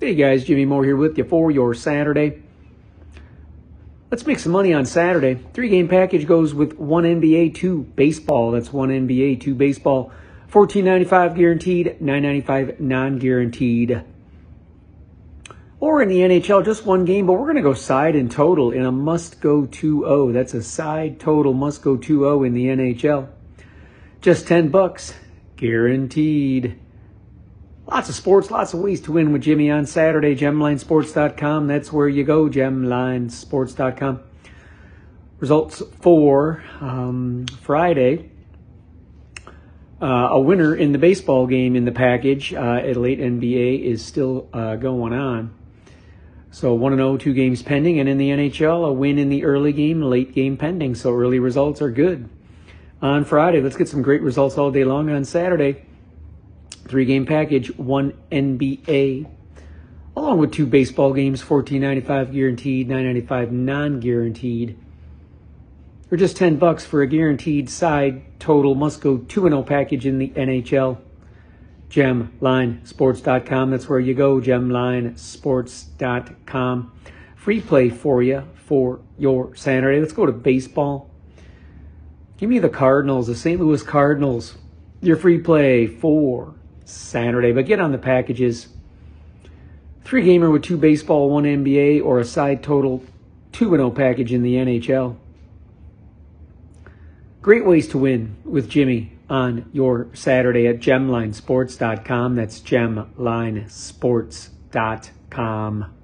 Hey guys, Jimmy Moore here with you for your Saturday. Let's make some money on Saturday. Three game package goes with one NBA, two baseball. That's one NBA, two baseball. Fourteen ninety five guaranteed, nine ninety five non guaranteed. Or in the NHL, just one game, but we're going to go side and total in a must go 2 0. That's a side total must go 2 0 in the NHL. Just 10 bucks, guaranteed. Lots of sports, lots of ways to win with Jimmy on Saturday. GemLineSports.com. That's where you go, GemLineSports.com. Results for um, Friday. Uh, a winner in the baseball game in the package uh, at late NBA is still uh, going on. So 1 0, two games pending. And in the NHL, a win in the early game, late game pending. So early results are good. On Friday, let's get some great results all day long on Saturday. Three game package, one NBA, along with two baseball games, fourteen ninety five guaranteed, nine ninety five non guaranteed. Or just ten bucks for a guaranteed side total must go two and zero oh package in the NHL. GemLineSports.com. That's where you go. GemLineSports.com. Free play for you for your Saturday. Let's go to baseball. Give me the Cardinals, the St. Louis Cardinals. Your free play for Saturday. But get on the packages. Three gamer with two baseball, one NBA, or a side total 2 0 package in the NHL. Great ways to win with Jimmy on your Saturday at gemlinesports.com. That's gemlinesports.com.